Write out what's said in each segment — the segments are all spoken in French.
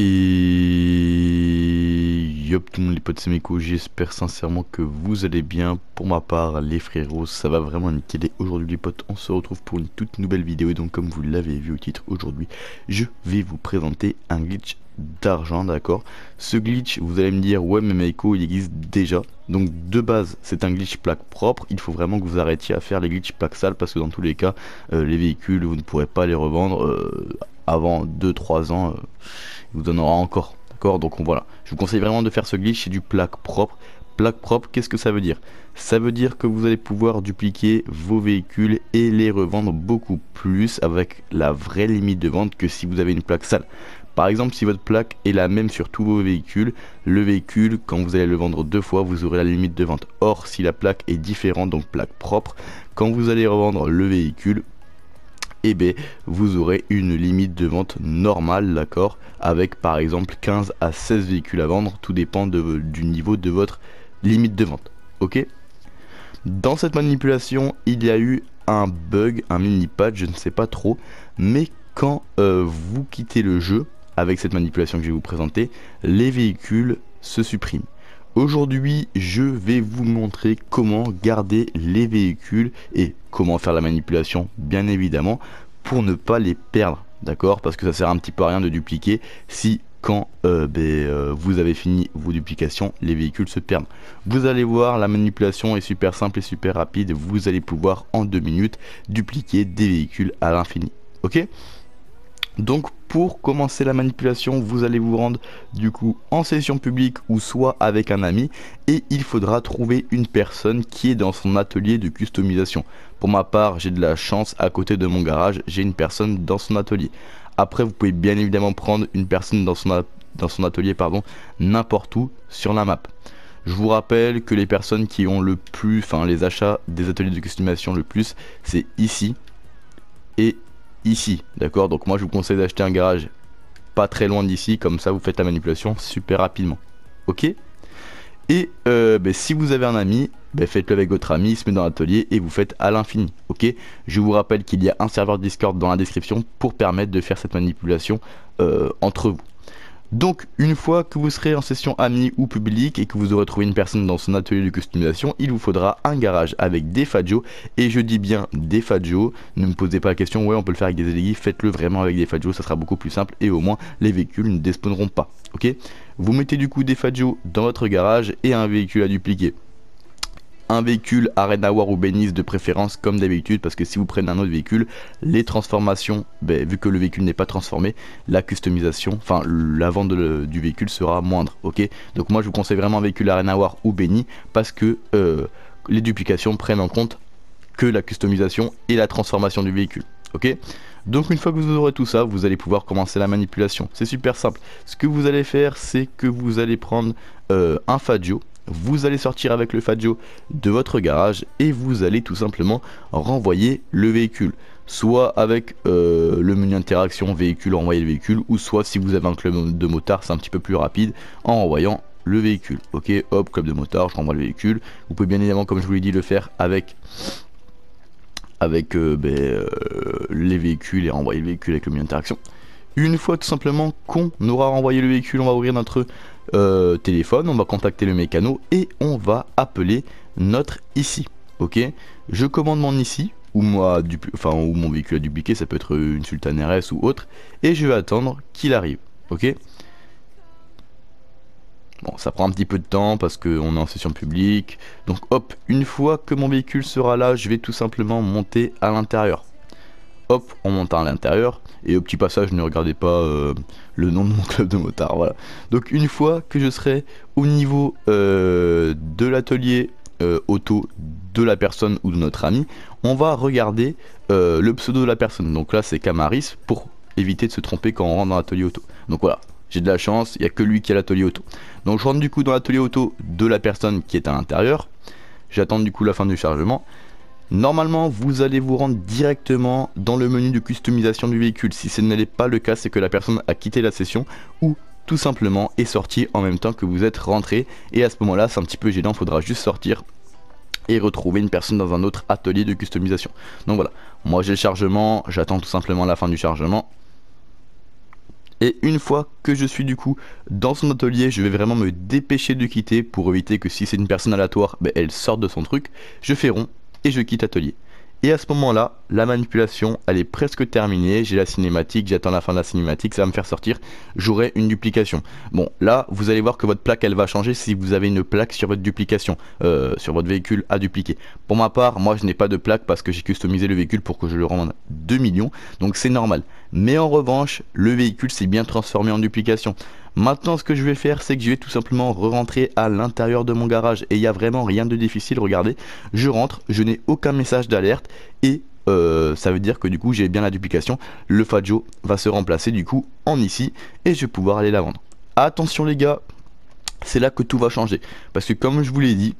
Et yop tout le monde les potes c'est Meko, j'espère sincèrement que vous allez bien. Pour ma part les frérots ça va vraiment nickel. Aujourd'hui les potes on se retrouve pour une toute nouvelle vidéo. Et donc comme vous l'avez vu au titre aujourd'hui je vais vous présenter un glitch d'argent d'accord? Ce glitch vous allez me dire ouais mais Meiko il existe déjà. Donc de base c'est un glitch plaque propre. Il faut vraiment que vous arrêtiez à faire les glitch plaques sales Parce que dans tous les cas euh, les véhicules vous ne pourrez pas les revendre euh, avant 2-3 ans euh, Il vous aura encore d'accord? Donc voilà je vous conseille vraiment de faire ce glitch c'est du plaque propre plaque propre, qu'est-ce que ça veut dire? Ça veut dire que vous allez pouvoir dupliquer vos véhicules et les revendre beaucoup plus avec la vraie limite de vente que si vous avez une plaque sale. Par exemple, si votre plaque est la même sur tous vos véhicules, le véhicule, quand vous allez le vendre deux fois, vous aurez la limite de vente. Or, si la plaque est différente, donc plaque propre, quand vous allez revendre le véhicule, eh bien, vous aurez une limite de vente normale, d'accord Avec par exemple 15 à 16 véhicules à vendre, tout dépend du niveau de votre limite de vente, ok? Dans cette manipulation, il y a eu un bug, un mini patch, je ne sais pas trop, mais quand euh, vous quittez le jeu, avec cette manipulation que je vais vous présenter, les véhicules se suppriment. Aujourd'hui, je vais vous montrer comment garder les véhicules et comment faire la manipulation, bien évidemment, pour ne pas les perdre. D'accord? Parce que ça sert un petit peu à rien de dupliquer si quand euh, ben, euh, vous avez fini vos duplications, les véhicules se perdent. Vous allez voir, la manipulation est super simple et super rapide. Vous allez pouvoir en deux minutes dupliquer des véhicules à l'infini. Ok? Donc pour commencer la manipulation, vous allez vous rendre du coup en session publique ou soit avec un ami et il faudra trouver une personne qui est dans son atelier de customisation. Pour ma part, j'ai de la chance à côté de mon garage, j'ai une personne dans son atelier. Après, vous pouvez bien évidemment prendre une personne dans son, dans son atelier n'importe où sur la map. Je vous rappelle que les personnes qui ont le plus, enfin les achats des ateliers de customisation le plus, c'est ici et ici, d'accord? Donc moi je vous conseille d'acheter un garage pas très loin d'ici, comme ça vous faites la manipulation super rapidement, ok? Et euh, ben, si vous avez un ami, ben, faites-le avec votre ami, il se met dans l'atelier et vous faites à l'infini, ok? Je vous rappelle qu'il y a un serveur Discord dans la description pour permettre de faire cette manipulation euh, entre vous. Donc une fois que vous serez en session ami ou public et que vous aurez trouvé une personne dans son atelier de customisation, il vous faudra un garage avec des Fadjo et je dis bien des Fadjo, ne me posez pas la question, ouais on peut le faire avec des élégies, faites-le vraiment avec des Fadjo, ça sera beaucoup plus simple et au moins les véhicules ne despawneront pas, ok? Vous mettez du coup des Fadjo dans votre garage et un véhicule à dupliquer un véhicule Arena War ou Benis de préférence comme d'habitude parce que si vous prenez un autre véhicule, les transformations, ben, vu que le véhicule n'est pas transformé, la customisation, enfin la vente du véhicule sera moindre, ok? Donc moi je vous conseille vraiment un véhicule Arena War ou Benny parce que euh, les duplications prennent en compte que la customisation et la transformation du véhicule, ok? Donc une fois que vous aurez tout ça, vous allez pouvoir commencer la manipulation. C'est super simple. Ce que vous allez faire, c'est que vous allez prendre euh, un Fadio, vous allez sortir avec le Fadio de votre garage et vous allez tout simplement renvoyer le véhicule. Soit avec euh, le menu interaction véhicule, renvoyer le véhicule, ou soit si vous avez un club de motard, c'est un petit peu plus rapide en renvoyant le véhicule. Ok, hop, club de motard, je renvoie le véhicule. Vous pouvez bien évidemment, comme je vous l'ai dit, le faire avec avec euh, ben, euh, les véhicules et renvoyer le véhicule avec le menu interaction. Une fois tout simplement qu'on aura renvoyé le véhicule, on va ouvrir notre euh, téléphone, on va contacter le mécano et on va appeler notre ici. Ok? Je commande mon ici, ou, moi, enfin, ou mon véhicule à dupliquer, ça peut être une Sultan RS ou autre, et je vais attendre qu'il arrive. Ok? Bon, ça prend un petit peu de temps parce qu'on est en session publique. Donc hop, une fois que mon véhicule sera là, je vais tout simplement monter à l'intérieur hop, on monte à l'intérieur. Et au petit passage, ne regardez pas euh, le nom de mon club de motard. Voilà. Donc une fois que je serai au niveau euh, de l'atelier euh, auto de la personne ou de notre ami, on va regarder le pseudo de la personne. Donc là, c'est Camaris pour éviter de se tromper quand on rentre dans l'atelier auto. Donc voilà. J'ai de la chance, il n'y a que lui qui a l'atelier auto. Donc je rentre du coup dans l'atelier auto de la personne qui est à l'intérieur. J'attends du coup la fin du chargement. Normalement, vous allez vous rendre directement dans le menu de customisation du véhicule. Si ce n'est pas le cas, c'est que la personne a quitté la session ou tout simplement est sorti en même temps que vous êtes rentré. Et à ce moment-là, c'est un petit peu gênant, faudra juste sortir et retrouver une personne dans un autre atelier de customisation. Donc voilà, moi j'ai le chargement, j'attends tout simplement la fin du chargement. Et une fois que je suis du coup dans son atelier, je vais vraiment me dépêcher de quitter pour éviter que si c'est une personne aléatoire, ben, elle sorte de son truc. Je fais rond et je quitte l'atelier. Et à ce moment-là, la manipulation, elle est presque terminée. J'ai la cinématique, j'attends la fin de la cinématique, ça va me faire sortir. J'aurai une duplication. Bon, là, vous allez voir que votre plaque, elle va changer si vous avez une plaque sur votre duplication, euh, sur votre véhicule à dupliquer. Pour ma part, moi, je n'ai pas de plaque parce que j'ai customisé le véhicule pour que je le rende 2 millions. Donc c'est normal. Mais en revanche, le véhicule s'est bien transformé en duplication. Maintenant, ce que je vais faire, c'est que je vais tout simplement re-rentrer à l'intérieur de mon garage. Et il n'y a vraiment rien de difficile, regardez. Je rentre, je n'ai aucun message d'alerte. Et euh, ça veut dire que du coup, j'ai bien la duplication. Le Fajo va se remplacer du coup en ici. Et je vais pouvoir aller la vendre. Attention les gars, c'est là que tout va changer. Parce que comme je vous l'ai dit,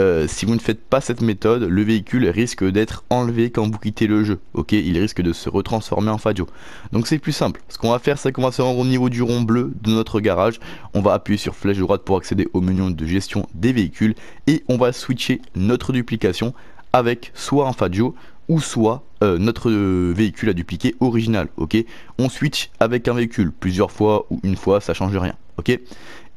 euh, si vous ne faites pas cette méthode, le véhicule risque d'être enlevé quand vous quittez le jeu. Ok, il risque de se retransformer en Fadio. Donc c'est plus simple. Ce qu'on va faire, c'est qu'on va se rendre au niveau du rond bleu de notre garage. On va appuyer sur flèche droite pour accéder au menu de gestion des véhicules et on va switcher notre duplication avec soit un Fadio ou soit euh, notre véhicule à dupliquer original. Ok, on switch avec un véhicule plusieurs fois ou une fois, ça change rien. Ok,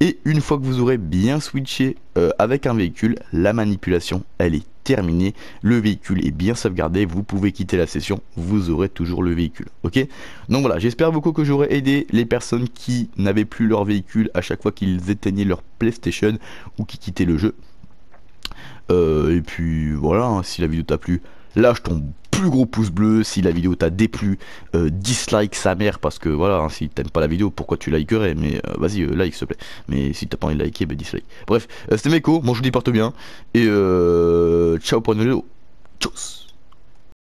et une fois que vous aurez bien switché euh, avec un véhicule, la manipulation, elle est terminée. Le véhicule est bien sauvegardé, vous pouvez quitter la session, vous aurez toujours le véhicule. Ok? Donc voilà, j'espère beaucoup que j'aurai aidé les personnes qui n'avaient plus leur véhicule à chaque fois qu'ils éteignaient leur PlayStation ou qui quittaient le jeu. Euh, et puis voilà, hein, si la vidéo t'a plu, lâche ton plus gros pouce bleu. Si la vidéo t'a déplu euh, dislike sa mère parce que voilà hein, si t'aimes pas la vidéo pourquoi tu likerais? Mais euh, vas-y euh, like s'il te plaît. Mais si t'as pas envie de liker bah dislike. Bref c'était Meko. Moi je vous dis porte bien. Et ciao pour une vidéo. Tchuss